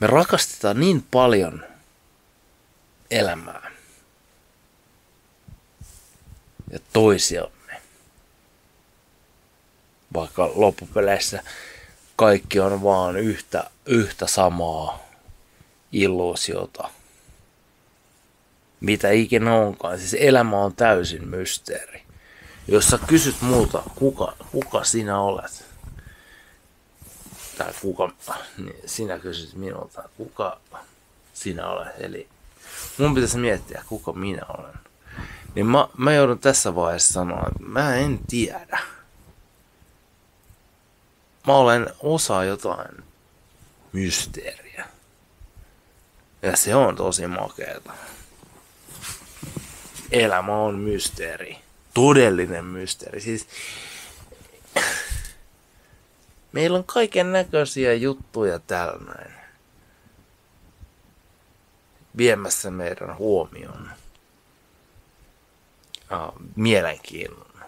Me rakastetaan niin paljon elämää ja toisiamme. Vaikka loppupeleissä kaikki on vaan yhtä, yhtä samaa illuusiota. Mitä ikinä onkaan. Siis elämä on täysin mysteeri. Jos sä kysyt multa, kuka, kuka sinä olet, tai kuka, niin sinä kysyt minulta, kuka sinä olet. Eli mun pitäisi miettiä, kuka minä olen. Niin mä, mä joudun tässä vaiheessa sanoa, että mä en tiedä. Mä olen osa jotain mysteeriä. Ja se on tosi makeeta. Elämä on mysteeri. Todellinen mysteeri. Siis meillä on kaiken näköisiä juttuja täällä näin. Viemässä meidän huomioon. Uh, mielenkiinnon.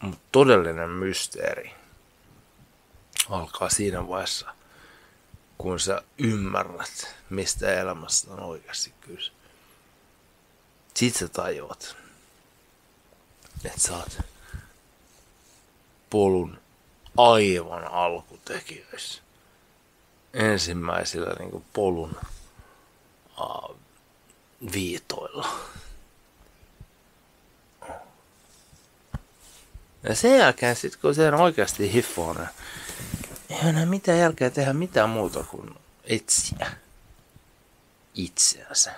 Mutta todellinen mysteeri alkaa siinä vaiheessa, kun sä ymmärrät, mistä elämässä on oikeasti kyse. Sitten sä tajuat, että sä oot polun aivan alkutekijöissä. Ensimmäisillä niin polun uh, viitoilla. Ja sen jälkeen sitten kun se on oikeasti hiffoinen, ei enää mitään jälkeä tehdä mitään muuta kuin etsiä itseänsä.